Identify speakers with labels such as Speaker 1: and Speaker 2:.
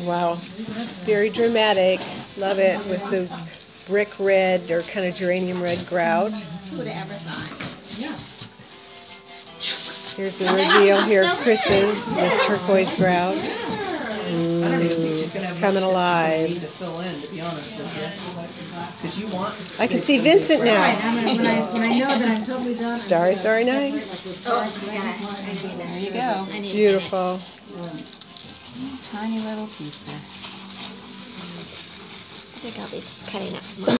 Speaker 1: Wow. Very dramatic. Love it with the brick red or kind of geranium red grout.
Speaker 2: Who'd ever thought?
Speaker 1: Here's the reveal here, Chris's with turquoise grout.
Speaker 3: I don't even think she's gonna have
Speaker 1: It's coming alive.
Speaker 3: need to fill in, to be honest with you. Because you want.
Speaker 1: I can see Vincent now.
Speaker 4: I'm gonna, when I, when I know that I'm totally done.
Speaker 1: Starry, starry night.
Speaker 2: Oh, yeah. I need that.
Speaker 5: There you go.
Speaker 1: Beautiful.
Speaker 5: Tiny little piece there.
Speaker 2: I think I'll be cutting up some.